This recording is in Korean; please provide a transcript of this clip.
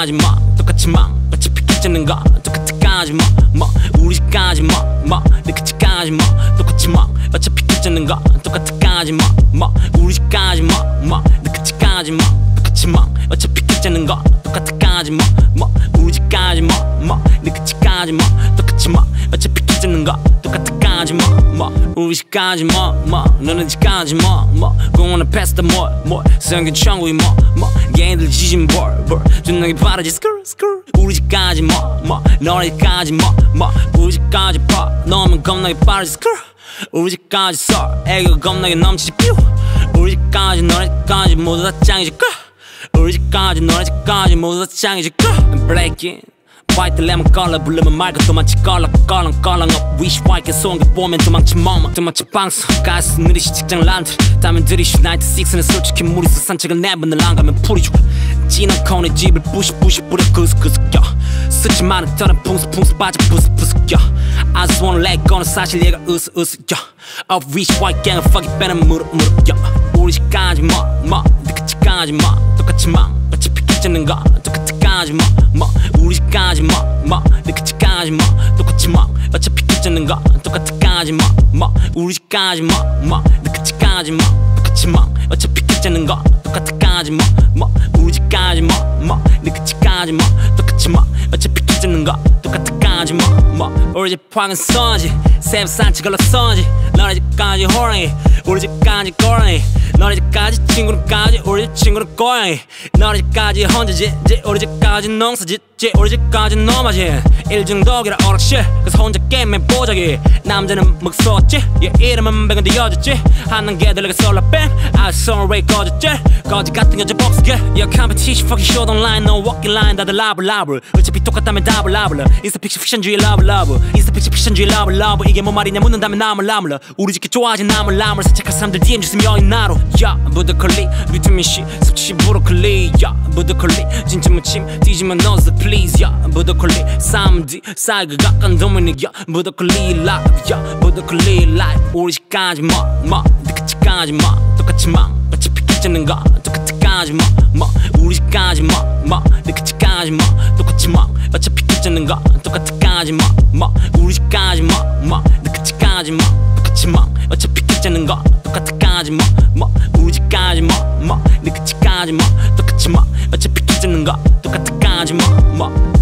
까지 마 똑같이 막 어차피 깨지는 거 똑같이 까지 마뭐 우리 집까지 마뭐 내 끝까지 마 똑같이 막 어차피 깨지는 거 똑같이 까지 마뭐 우리 집까지 마뭐 내 끝까지 마 똑같이 막 어차피 깨지는 거 똑같이 까지 마뭐 우리 집까지 마뭐내 끝까지 마 우리 집까지 마뭐 너네 집까지 마뭐. 공원에 패스다 뭘뭘 생긴 천국이 뭐뭐. 걔들 지진 볼볼. 존나게 빠르지 스크롤 스크롤. 우리 집까지 뭐뭐. 너네 집까지 뭐뭐. 우리 집까지 봐. 너면 겁나게 빠르지 스크롤. 우리 집까지 썰 애교 겁나게 넘치지 뾰 우리 집까지 너네 집까지 모두 다 짱이지 끄. 우리 집까지 너네 집까지 모두 다 짱이지 끄. Breaking 화이트 레몬 컬러 부르면 말고 도망치 컬러 컬렁 컬렁 up 위시 화이트 소음기 보면 도망치 멍멍 도망치 방송 가스 느리시 직장 란들 땀은 들이쉬. 나이트 식스는 솔직히 무리수 산책을 내분을 안 가면 풀이 죽어 진한 콘에 집을 부시 부시 뿌려 그스그스 껴. 스치 많은 털은 풍수풍수 빠져 부스부스 껴. I just wanna let go는 사실 얘가 으스으스 껴. Up 위시 화이트 갱은 fuck it 빼는 무릎 무릎 껴. 우리 집까지 뭐뭐 내 끝까지 뭐 똑같이 막 어차피 깨지는 거. 똑같이 까지 뭐뭐 우리 집까지 뭐뭐내 끝까지 뭐 똑같이 막 어차피 깨지는 거 똑같이 까지 뭐뭐 우리 집까지 뭐뭐내 끝까지 뭐 똑같이 막 어차피 깨지는 거 똑같이 까지 뭐뭐 우리 집까지 뭐뭐내 끝까지 뭐 똑같이 막 어차피 깨지는 거 똑같이 까지 뭐뭐 우리 집 방은 선지. 샘 산책 걸러 선지 너네 집까지 호랑이 우리 집까지 고라니 너네 집까지 친구는까지 우리 집 친구는 고양이. 너네 집까지 혼자지 지 우리 집까지 농사짓지 우리 집까지 노마지. 일중독이라 오락실 그래서 혼자 게임해 보자기. 남자는 먹었지 얘 이름은 백은데 여자지. 하는 게 들리게 솔라뱀 I saw ray 꺼졌지. 거지 같은 여자 복수게 Yeah competition fucking short online no walking line 다들 라블 라블. 어차피 똑같다면 답을 라블러 인스타 픽션 픽션주의 러브 러브 인스타 픽션 픽션주의 러브 러브 이게 뭔 말이냐 묻는다면 나물 나물러 우리 집게 좋아하지 나물 나물 산책할 사람들 DM 주으면 여인 나로. 야 부드컬리 비타민 C 섭취 브로콜리. 야 부드컬리 진짜 무침 뒤지면 너스 please. 야 부드컬리 쌈디 사이가 가까운 도미닉. 야 부드컬리 라이브 야 부드컬리 라이브 우리 집까지 뭐뭐 내 끝까지 뭐 똑같이 막 어차피 깨지는 거. 똑같이 까지 뭐뭐 우리 집까지 뭐뭐내 끝까지 뭐 똑같이 막 어차피 깨지는 거. 똑같이 까지 뭐뭐 우리 집까지 뭐뭐내 끝까지 뭐 똑같이 막 어차피 깨지는 거. 똑같이 까지 뭐뭐. 우리 집까지 뭐뭐내 끝까지 뭐. 똑같이 막 어차피 깨지는 거. 똑같이 까지 뭐